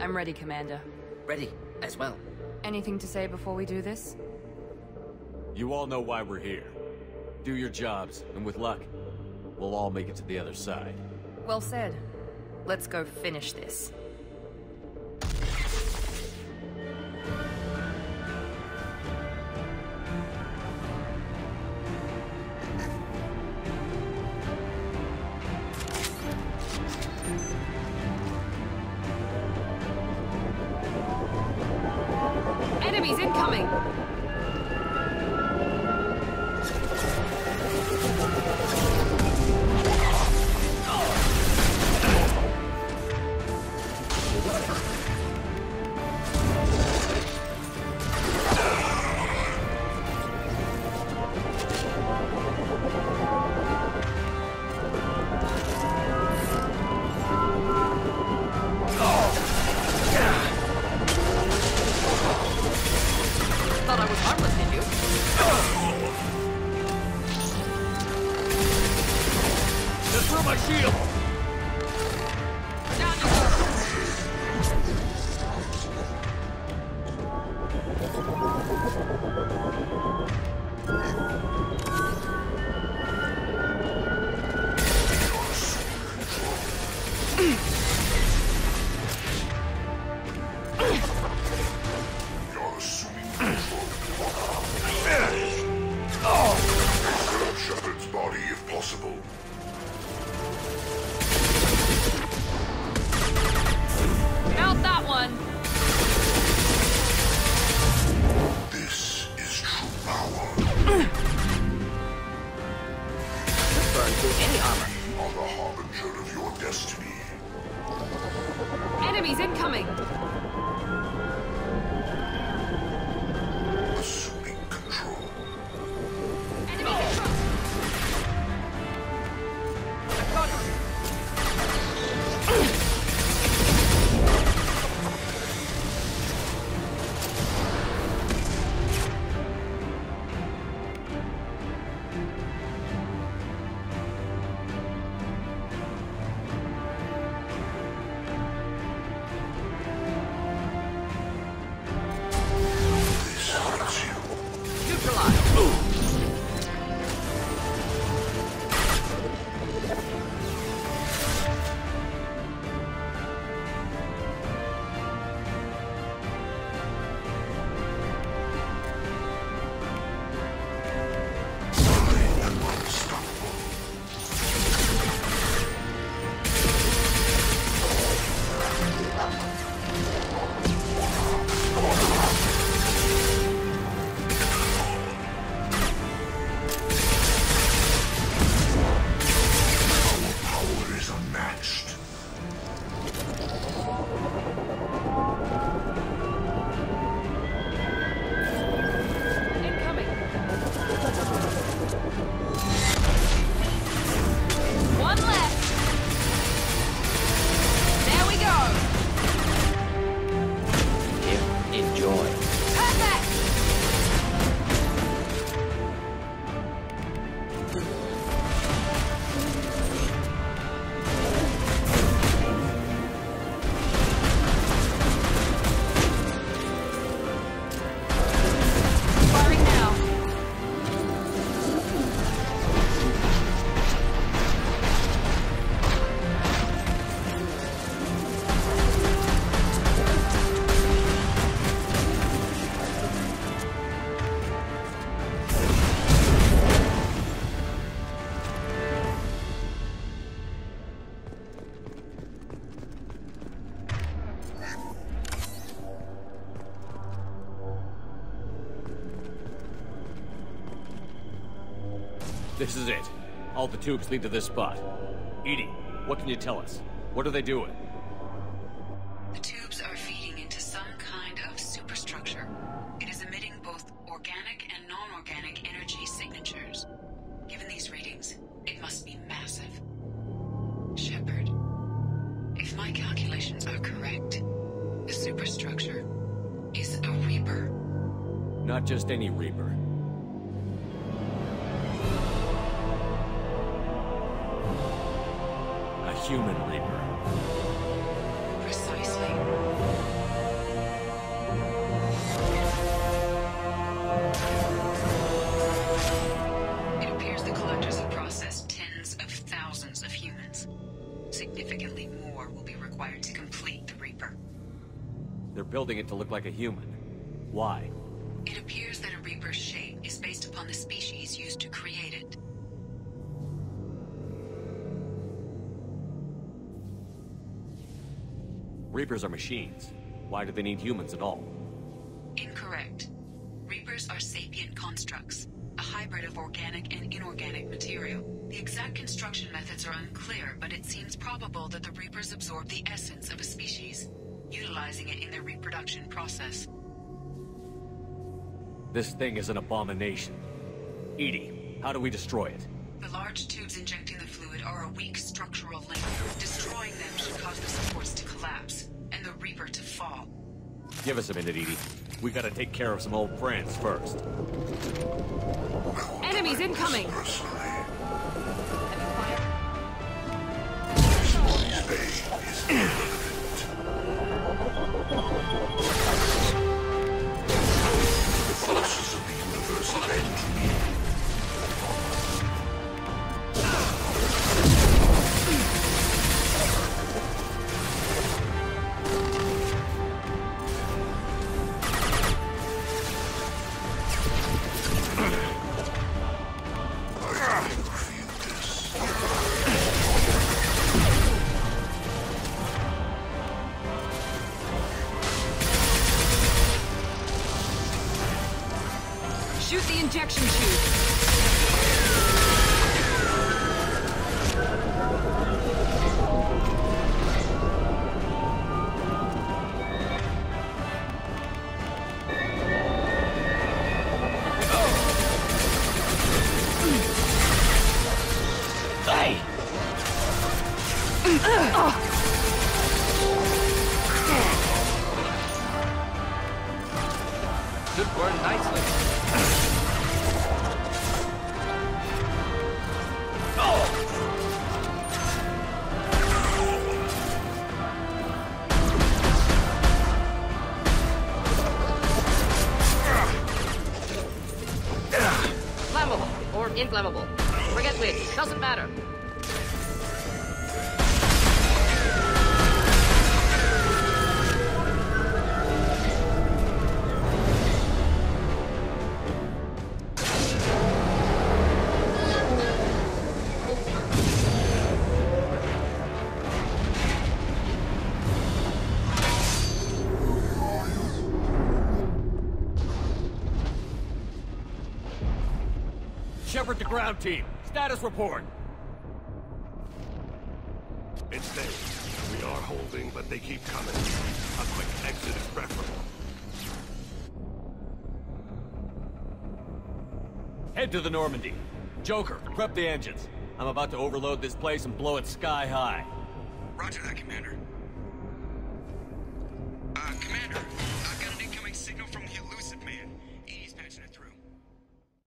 I'm ready, Commander. Ready, as well. Anything to say before we do this? You all know why we're here. Do your jobs, and with luck, we'll all make it to the other side. Well said. Let's go finish this. Enemies Enemies This is it. All the tubes lead to this spot. EDI, what can you tell us? What are they doing? The tubes are feeding into some kind of superstructure. It is emitting both organic and non-organic energy signatures. Given these readings, it must be massive. Shepard, if my calculations are correct, the superstructure is a Reaper. Not just any Reaper. Human Reaper. Precisely. It appears the collectors have processed tens of thousands of humans. Significantly more will be required to complete the Reaper. They're building it to look like a human. Why? It appears that a Reaper's shape is based upon the species Reapers are machines. Why do they need humans at all? Incorrect. Reapers are sapient constructs, a hybrid of organic and inorganic material. The exact construction methods are unclear, but it seems probable that the Reapers absorb the essence of a species, utilizing it in their reproduction process. This thing is an abomination. EDI, how do we destroy it? The large tubes fluid are a weak structural link. Destroying them should cause the supports to collapse, and the Reaper to fall. Give us a minute, EDI. We gotta take care of some old friends first. Enemies incoming! Shoot the injection. Hey! Should burn nicely. Inflammable. Forget which. Doesn't matter. Shepard to ground team. Status report. It's there. We are holding, but they keep coming. A quick exit is preferable. Head to the Normandy. Joker, prep the engines. I'm about to overload this place and blow it sky high. Roger that, Commander.